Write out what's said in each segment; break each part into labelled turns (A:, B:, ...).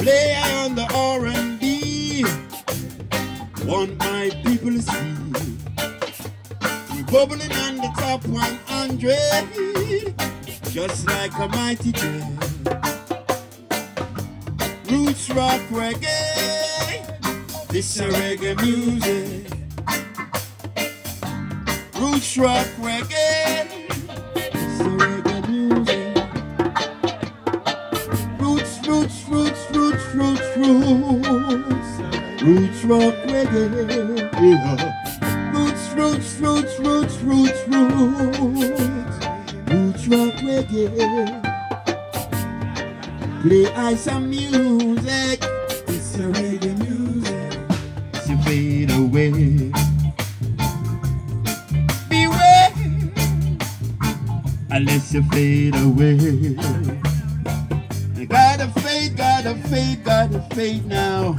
A: play on the R&B. Want my people to see. We're bubbling on the top 100, just like a mighty jet. Roots rock reggae, this is reggae music. Roots rock reggae. Roots, roots. Rock reggae. Yeah. Roots, roots, roots, roots, roots, roots. Roots rock reggae. Play I some music. It's a reggae music. To fade away. Beware. Unless you fade away. Fade, gotta fade, gotta fade now.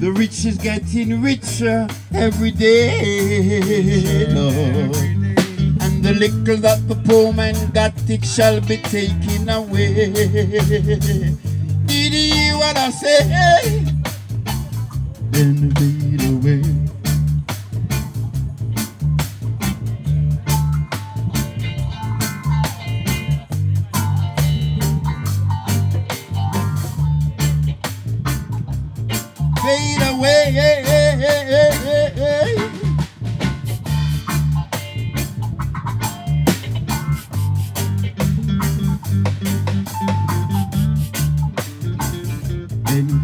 A: The rich is getting richer every day, Lord. Little that the poor man got, it shall be taken away. Did you what I say? Fade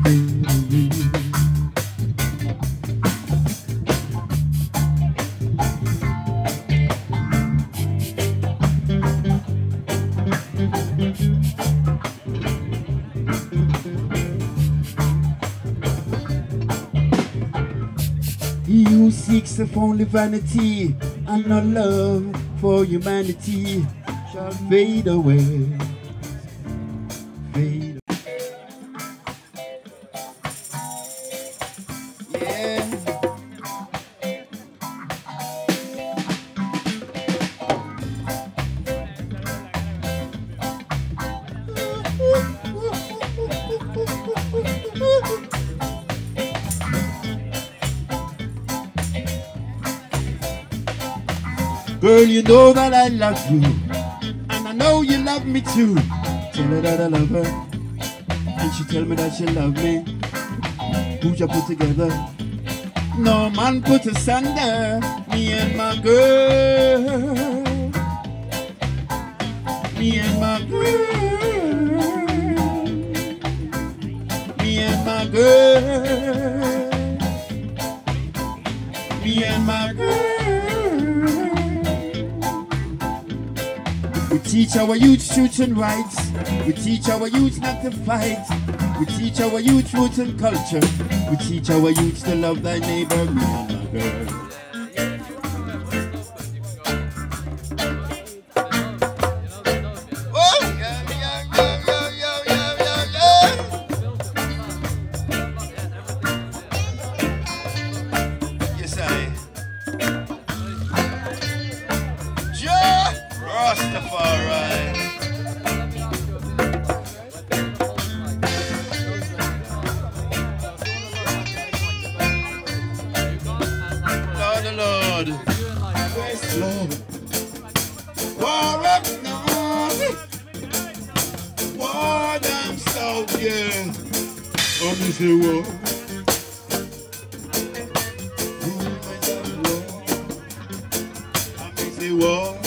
A: seeks of only vanity and not love for humanity shall fade away. Girl, you know that I love you, and I know you love me too. Tell her that I love her, and she tell me that she love me. Who you put together? No man put asunder me and my girl. Me and my girl. Me and my girl. Me and my girl. Teach our youth truth and rights. We teach our youth not to fight. We teach our youth roots and culture. We teach our youth to love thy neighbor, girl. The Lord. Praise Lord. War up. War down south, yeah. Me say war. War. I me say war.